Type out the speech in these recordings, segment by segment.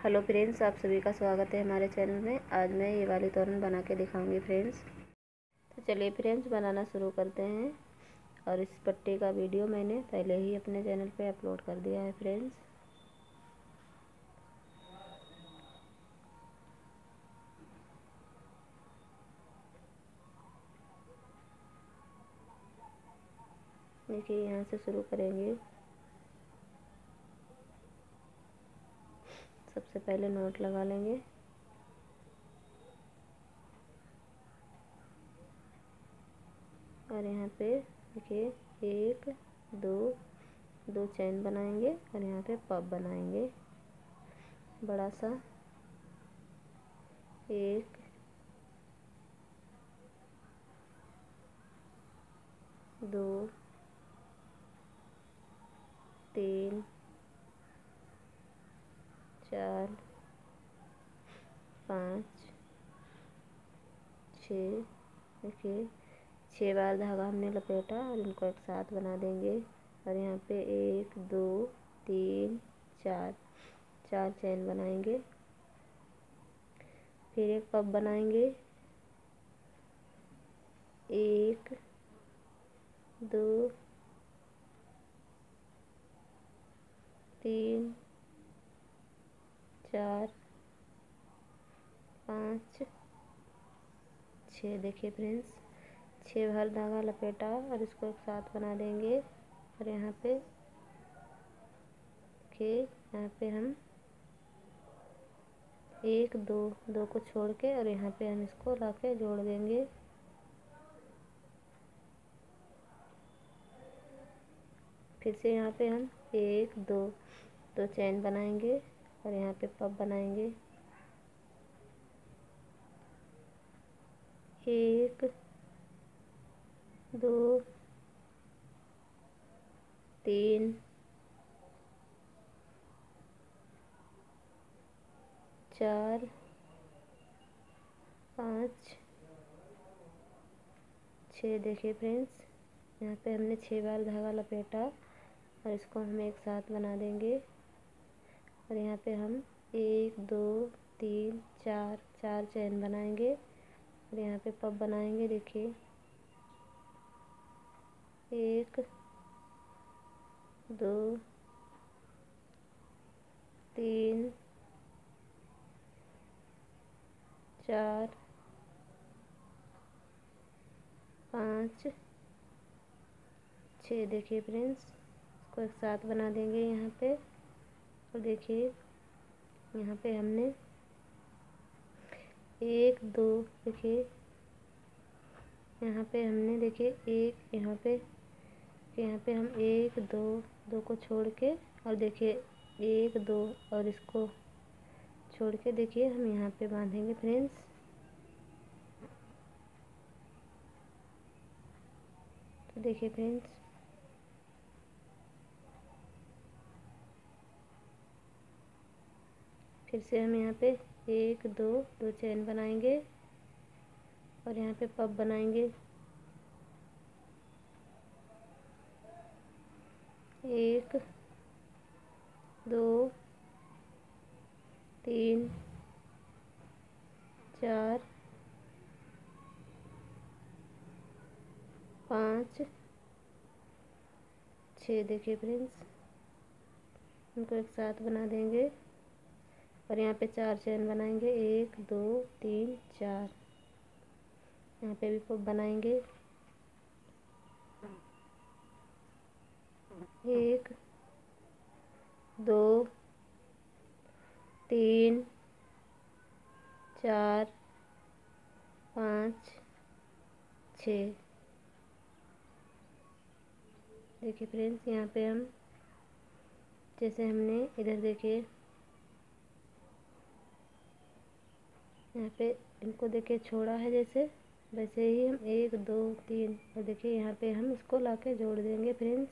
Hello friends, आप सभी का स्वागत है हमारे चैनल में। आज मैं ये वाली तोरण बना के दिखाऊँगी फ्रेंड्स। तो चलिए फ्रेंड्स, बनाना शुरू करते हैं। और इस पट्टी का वीडियो मैंने पहले ही अपने चैनल पे अपलोड कर दिया है फ्रेंड्स। देखिए, यहाँ से शुरू करेंगे। सबसे पहले नोट लगा लेंगे। और यहाँ पे, देखिए, एक, दो दो चैन बनाएँगे और यहाँ पे पब बनाएँगे। बड़ा सा, एक, दो, तीन चार, पाँच, छ देखिए छः बार धागा हमने लपेटा और इनको एक साथ बना देंगे। और यहाँ पे एक, दो, तीन, चार चार चैन बनाएँगे। फिर एक पब बनाएँगे। एक, दो, तीन चार, पाँच, छः। देखिए फ्रेंड्स छः भर धागा लपेटा और इसको एक साथ बना देंगे। और यहाँ पे, के, यहाँ पे हम एक, दो दो को छोड़ के और यहाँ पे हम इसको ला के जोड़ देंगे। फिर से यहाँ पे हम एक, दो दो चैन बनाएँगे। और यहाँ पे पब बनाएँगे। एक, दो, तीन, चार, पाँच छः देखिए फ्रेंड्स यहाँ पे हमने छः बार धागा लपेटा और इसको हम एक साथ बना देंगे। और यहाँ पे हम एक, दो, तीन, चार चार चैन बनाएँगे और यहाँ पे पब बनाएँगे, देखिए। एक, दो, तीन, चार, पाँच छः देखिए फ्रेंड्स, इसको एक साथ बना देंगे यहाँ पे। और देखिए, यहाँ पे हमने एक, दो, देखिए, यहाँ पे हमने देखिए, एक, यहाँ पे यहाँ पे हम एक, दो दो को छोड़ के और देखिए, एक, दो और इसको छोड़ के देखिए, हम यहाँ पे बांधेंगे फ्रेंड्स। तो देखिए फ्रेंड्स फिर से हम यहाँ पे एक, दो दो चैन बनाएँगे और यहाँ पे पब बनाएँगे। एक, दो, तीन, चार, पाँच छः देखिए फ्रेंड्स उनको एक साथ बना देंगे। और यहाँ पे चार चैन बनाएँगे। एक, दो, तीन, चार। यहाँ पे भी बनाएँगे। एक, दो, तीन, चार, पाँच, छ। देखिए फ्रेंड्स, यहाँ पे हम जैसे हमने इधर देखिए यहाँ पे इनको देखिए छोड़ा है जैसे, वैसे ही हम एक, दो, तीन, और देखिए यहाँ पे हम इसको ला के जोड़ देंगे फ्रेंड्स।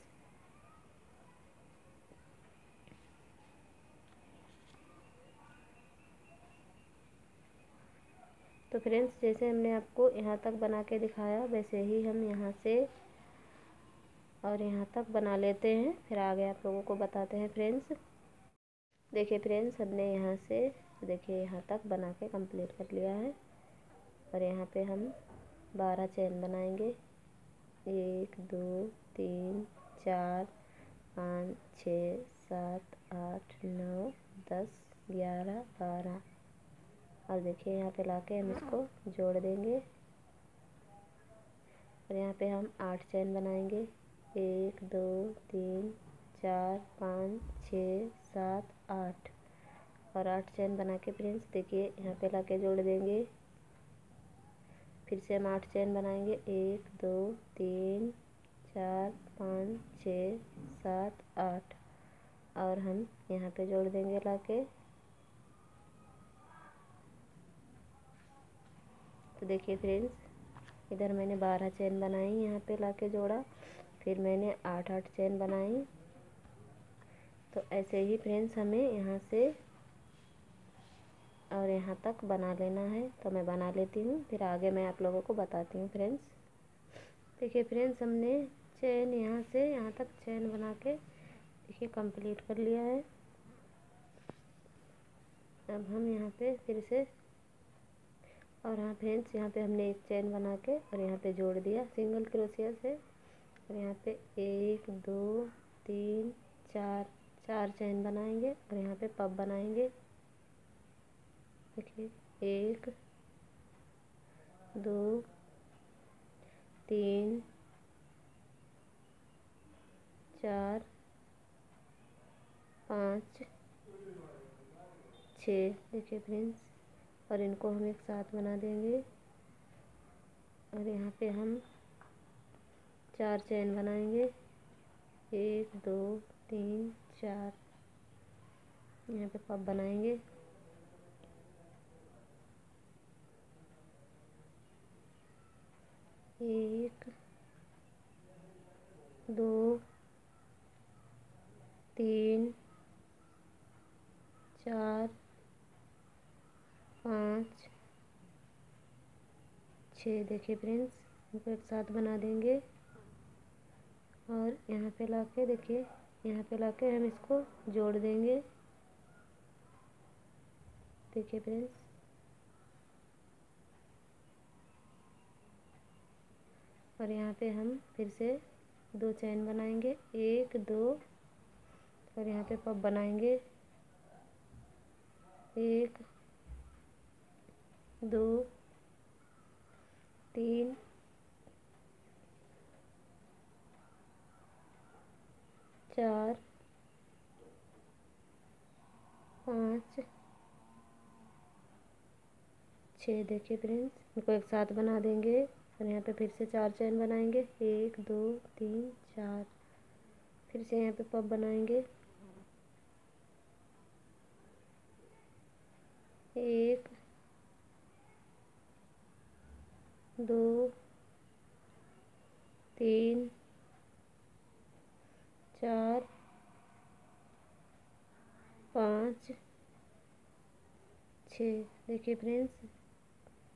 तो फ्रेंड्स, जैसे हमने आपको यहाँ तक बना के दिखाया, वैसे ही हम यहाँ से और यहाँ तक बना लेते हैं। फिर आगे आप लोगों को बताते हैं फ्रेंड्स। देखिए फ्रेंड्स, हमने यहाँ से देखिए यहाँ तक बना के कंप्लीट कर लिया है। और यहाँ पे हम बारह चेन बनाएँगे। एक, दो, तीन, चार, पाँच छः सात, आठ, नौ, दस, ग्यारह, बारह। और देखिए यहाँ पे लाके हम इसको जोड़ देंगे। और यहाँ पे हम आठ चैन बनाएँगे। एक, दो, तीन, चार, पाँच छः सात, आठ। और आठ चैन बना के फ्रेंड्स देखिए, यहाँ पे ला के जोड़ देंगे। फिर से हम आठ चैन बनाएँगे। एक, दो, तीन, चार, पाँच, छः, सात, आठ। और हम यहाँ पे जोड़ देंगे ला के तो देखिए फ्रेंड्स इधर मैंने बारह चैन बनाई, यहाँ पे ला के जोड़ा। फिर मैंने आठ आठ चैन बनाई। तो ऐसे ही फ्रेंड्स हमें यहाँ से और यहाँ तक बना लेना है। तो मैं बना लेती हूँ। फिर आगे मैं आप लोगों को बताती हूँ फ्रेंड्स देखिए फ्रेंड्स हमने चैन यहाँ से, यहाँ तक चैन बना के, देखिए कंप्लीट कर लिया है। अब हम यहाँ पे फिर से, और हाँ फ्रेंड्स यहाँ पे हमने एक चैन बना के और यहाँ पे जोड़ दिया। सिंगल क्रोशिया से और यहाँ पे एक, दो, तीन, चार चार चैन बनाएँगे और यहाँ पे पब बनाएँगे। देखिए एक, दो, तीन, चार, पाँच, छ। देखिए फ्रेंड्स और इनको हम एक साथ बना देंगे। और यहाँ पे हम चार चैन बनाएँगे। एक, दो, तीन, चार। यहाँ पे पब बनाएँगे एक दो तीन चार पाँच छः देखिए फ्रेंड्स इनको एक साथ बना देंगे। और यहाँ पे ला के देखिए, यहाँ पे ला के हम इसको जोड़ देंगे। देखिए फ्रेंड्स और यहाँ पे हम फिर से दो चैन बनाएँगे। एक, दो। और यहाँ पे पब बनाएँगे। एक, दो। तीन। चार। पाँच। छः देखिए फ्रेंड्स, इनको एक साथ बना देंगे और यहाँ पे फिर से चार चैन बनाएँगे। एक, दो, तीन, चार। फिर से यहाँ पे पब बनाएँगे। एक दो, तीन, चार, पाँच, छ। देखिए फ्रेंड्स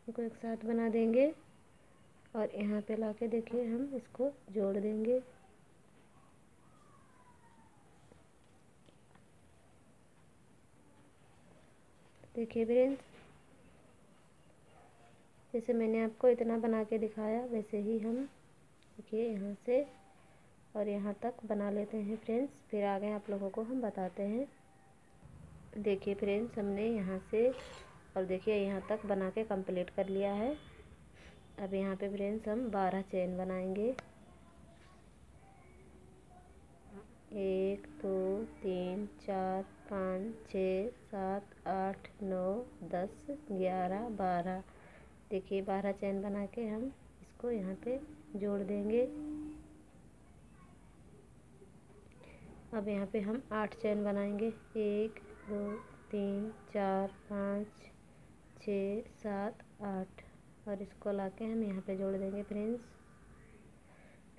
इनको एक साथ बना देंगे और यहाँ पे लाके देखिए हम इसको जोड़ देंगे। देखिए फ्रेंड्स जैसे मैंने आपको इतना बना के दिखाया, वैसे ही हम देखिए यहाँ से और यहाँ तक बना लेते हैं फ्रेंड्स फिर आगे आप लोगों को हम बताते हैं। देखिए फ्रेंड्स हमने यहाँ से और देखिए यहाँ तक बना के कंप्लीट कर लिया है। अब यहाँ पे फ्रेंड्स हम बारह चेन बनाएँगे। एक, दो, तीन, चार, पाँच, छः, सात, आठ, नौ, दस, ग्यारह, बारह। देखिए, बारह चैन बना के हम इसको यहाँ पे जोड़ देंगे। अब यहाँ पे हम आठ चैन बनाएँगे। एक, दो, तीन, चार, पाँच, छ, सात, आठ। और इसको ला के हम यहाँ पे जोड़ देंगे, फ्रेंड्स।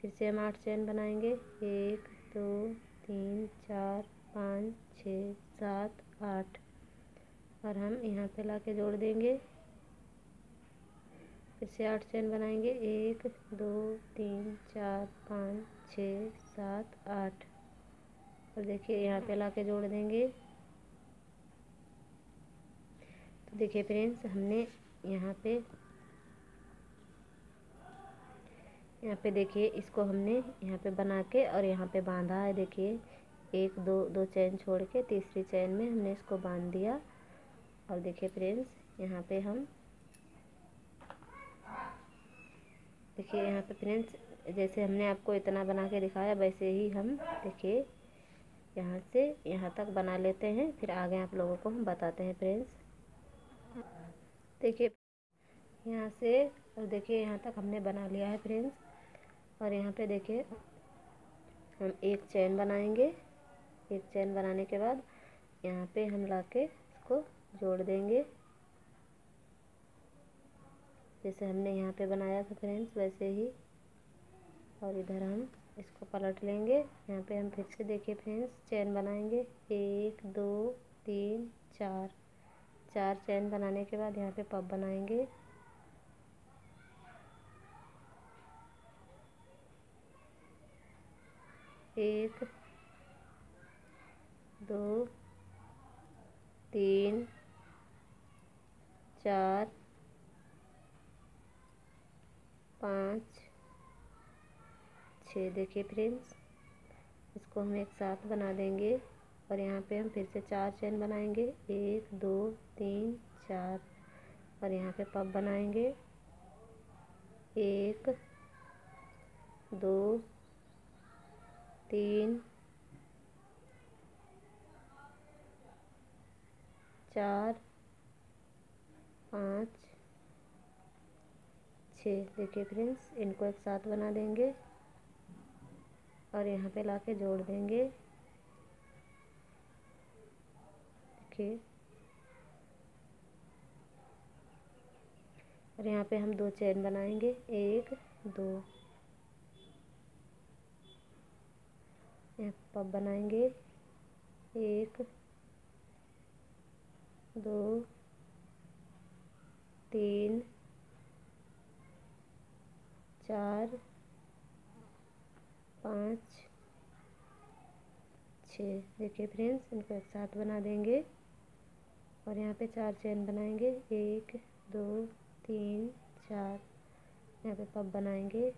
फिर से हम आठ चैन बनाएँगे। एक, दो, तीन, चार, पाँच, छ, सात, आठ। और हम यहाँ पे ला के जोड़ देंगे। फिर से आठ चैन बनाएँगे। एक, दो, तीन, चार, पाँच, छः, सात, आठ। और देखिए, यहाँ पे ला के जोड़ देंगे। तो देखिए फ्रेंड्स, हमने यहाँ पे यहाँ पे देखिए, इसको हमने यहाँ पे बना के और यहाँ पे बांधा है। देखिए, एक, दो दो चैन छोड़ के तीसरी चैन में हमने इसको बाँध दिया। और देखिए फ्रेंड्स, यहाँ पे हम देखिए यहाँ पे फ्रेंड्स जैसे हमने आपको इतना बना के दिखाया, वैसे ही हम देखिए यहाँ से यहाँ तक बना लेते हैं, फिर आगे आप लोगों को हम बताते हैं फ्रेंड्स देखिए यहाँ से, और देखिए यहाँ तक हमने बना लिया है फ्रेंड्स और यहाँ पे देखिए हम एक चैन बनाएँगे। एक चैन बनाने के बाद यहाँ पे हम ला के इसको जोड़ देंगे। जैसे हमने यहाँ पे बनाया था फ्रेंड्स वैसे ही। और इधर हम इसको पलट लेंगे। यहाँ पे हम फिर से देखिए फ्रेंड्स चैन बनाएँगे। एक, दो, तीन, चार। चार चैन बनाने के बाद यहाँ पे पब बनाएँगे। एक, दो, तीन, चार पाँच, छः देखिए फ्रेंड्स, इसको हम एक साथ बना देंगे और यहाँ पे हम फिर से चार चैन बनाएँगे। एक, दो, तीन, चार और यहाँ पे पब बनाएँगे। एक, दो, तीन, चार, पाँच छः देखिए फ्रेंड्स इनको एक साथ बना देंगे और यहाँ पे लाके जोड़ देंगे। देखिए। और यहाँ पे हम दो चैन बनाएँगे। एक, दो। यहाँ पब बनाएँगे। एक, दो, तीन चार, पाँच, छः। देखिए फ्रेंड्स इनको एक साथ बना देंगे। और यहाँ पे चार चेन बनाएँगे। एक, दो, तीन, चार। यहाँ पे पब बनाएँगे।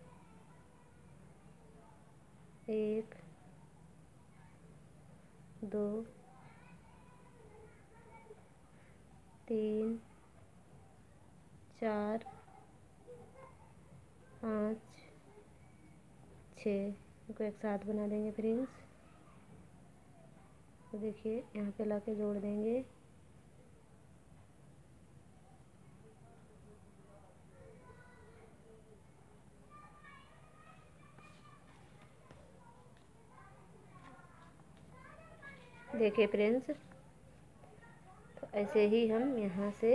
एक, दो, तीन, चार। पाँच छः। इनको एक साथ बना देंगे फ्रेंड्स। तो देखिए, यहाँ पे ला के जोड़ देंगे। देखिए फ्रेंड्स तो ऐसे ही हम यहाँ से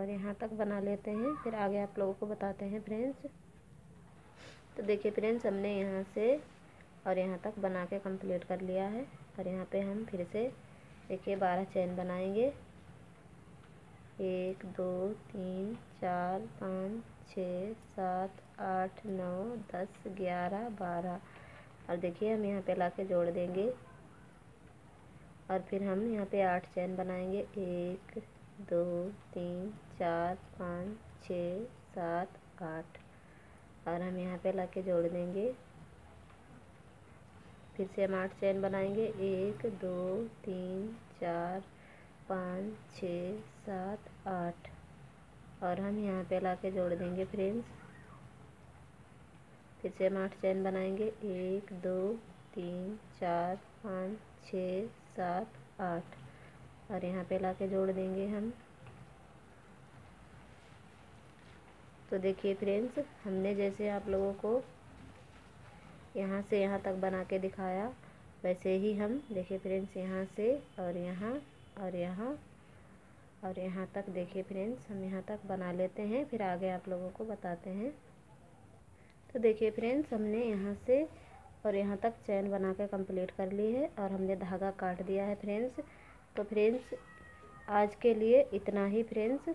और यहाँ तक बना लेते हैं। फिर आगे आप लोगों को बताते हैं फ्रेंड्स। तो देखिए फ्रेंड्स, हमने यहाँ से और यहाँ तक बना के कंप्लीट कर लिया है। और यहाँ पे हम फिर से देखिए बारह चैन बनाएँगे। एक, दो, तीन, चार, पाँच, छः, सात, आठ, नौ, दस, ग्यारह, बारह। और देखिए हम यहाँ पे ला के जोड़ देंगे। और फिर हम यहाँ पे आठ चैन बनाएँगे। एक, दो, तीन चार, पाँच, छ, सात, आठ। और हम यहाँ पे ला के जोड़ देंगे। फिर से हम आठ चैन बनाएँगे। एक, दो, तीन, चार, पाँच, छ, सात, आठ। और हम यहाँ पे ला के जोड़ देंगे फ्रेंड्स। फिर से हम आठ चैन बनाएँगे। एक, दो, तीन, चार, पाँच, छः, सात, आठ। और यहाँ पे ला के जोड़ देंगे हम। तो देखिए फ्रेंड्स हमने जैसे आप लोगों को यहाँ से यहाँ तक बना के दिखाया, वैसे ही हम, देखिए फ्रेंड्स यहाँ से और यहाँ और यहाँ और यहाँ तक देखिए फ्रेंड्स हम यहाँ तक बना लेते हैं, फिर आगे आप लोगों को बताते हैं। तो देखिए फ्रेंड्स हमने यहाँ से और यहाँ तक चैन बना के कंप्लीट कर ली है और हमने धागा काट दिया है फ्रेंड्स तो फ्रेंड्स आज के लिए इतना ही फ्रेंड्स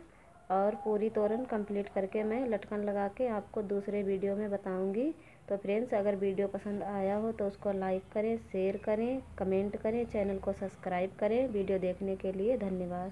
और पूरी तोरण कंप्लीट करके मैं लटकन लगा के आपको दूसरे वीडियो में बताऊँगी। तो फ्रेंड्स अगर वीडियो पसंद आया हो तो उसको लाइक करें शेयर करें कमेंट करें चैनल को सब्सक्राइब करें। वीडियो देखने के लिए धन्यवाद।